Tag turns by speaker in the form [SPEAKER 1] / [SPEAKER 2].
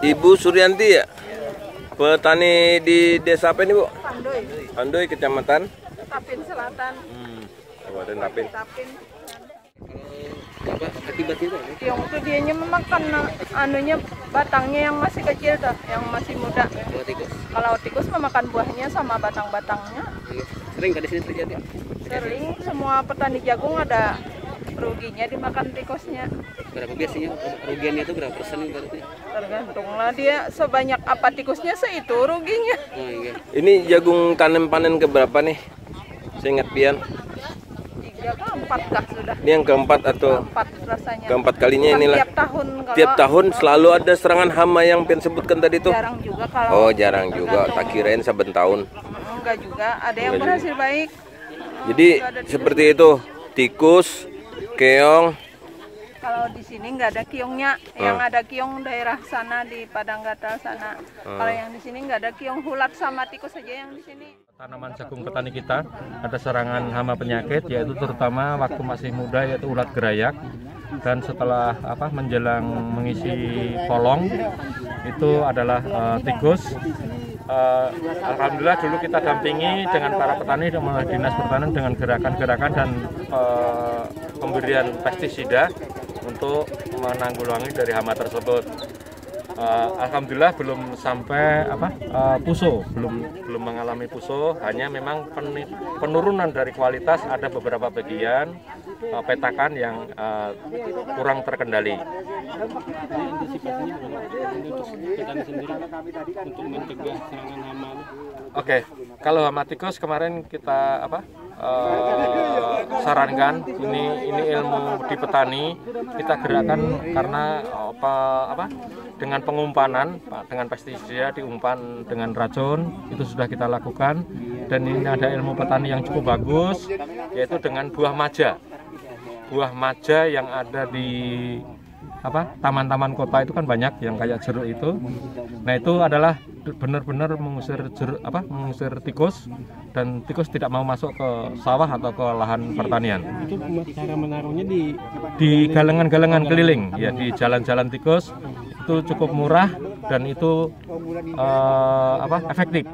[SPEAKER 1] Ibu Suryanti ya? Petani di desa apa ini Bu?
[SPEAKER 2] Pandoy,
[SPEAKER 1] Andoy, Kecamatan?
[SPEAKER 2] Tapin Selatan,
[SPEAKER 1] Hmm. Kabupaten Tapin.
[SPEAKER 2] Tapin.
[SPEAKER 3] Apa akibatnya apa?
[SPEAKER 2] Yang itu dianya memakan na- anunya batangnya yang masih kecil tuh, yang masih muda.
[SPEAKER 3] Kalau tikus
[SPEAKER 2] Kalau tikus memakan buahnya sama batang-batangnya.
[SPEAKER 3] Iya. sering kan di sini terjadi
[SPEAKER 2] Sering semua petani jagung ada ruginya dimakan tikusnya.
[SPEAKER 3] berapa biasanya rugiannya itu berapa persen berarti
[SPEAKER 2] Tergantung lah dia sebanyak apa tikusnya seitu ruginya.
[SPEAKER 3] oh iya
[SPEAKER 1] Ini jagung tanem panen keberapa nih? Saya ingat pian.
[SPEAKER 2] Tiga ke empat kah sudah?
[SPEAKER 1] Ini yang keempat atau
[SPEAKER 2] Empat rasanya.
[SPEAKER 1] keempat kalinya
[SPEAKER 2] Kan
[SPEAKER 1] inilah.
[SPEAKER 2] Tiap tahun kalau
[SPEAKER 1] Tiap tahun selalu ada serangan hama yang pian sebutkan tadi tuh.
[SPEAKER 2] jarang juga kalau
[SPEAKER 1] Oh jarang juga, tak kirain saben tahun.
[SPEAKER 2] Mm, enggak juga ada yang
[SPEAKER 1] Enggak
[SPEAKER 2] berhasil baik.
[SPEAKER 1] Jadi seperti itu, tikus, keong,
[SPEAKER 2] Kalau di sini nggak ada kiongnya, yang
[SPEAKER 1] Ah.
[SPEAKER 2] ada kiong daerah sana di Padang Gatal sana. Kalau yang di sini nggak ada kiong hulat sama tikus saja yang di sini.
[SPEAKER 4] Tanaman jagung petani kita ada serangan hama penyakit yaitu terutama waktu masih muda yaitu ulat gerayak dan setelah apa menjelang mengisi polong itu adalah eh, tikus. Eh, Alhamdulillah dulu kita dampingi dengan para petani dan melalui dinas pertanian dengan gerakan-gerakan dan eh, pemberian pestisida untuk menanggulangi dari hama tersebut. Eh, Alhamdulillah belum sampai apa eh, puso, belum belum mengalami puso, hanya memang penurunan dari kualitas ada beberapa bagian eh, petakan yang eh, kurang terkendali. Oke, kalau hama tikus kemarin kita apa eh, sarankan ini ini ilmu di petani. Kita gerakan karena apa apa dengan pengumpanan dengan pestisida diumpan dengan racun itu sudah kita lakukan. Dan ini ada ilmu petani yang cukup bagus yaitu dengan buah maja. Buah maja yang ada di apa taman-taman kota itu kan banyak yang kayak jeruk itu. Nah itu adalah benar-benar mengusir jeruk apa mengusir tikus dan tikus tidak mau masuk ke sawah atau ke lahan pertanian.
[SPEAKER 3] itu cara menaruhnya di
[SPEAKER 4] Di galengan-galengan keliling ya di jalan-jalan tikus itu cukup murah dan itu eh, apa efektif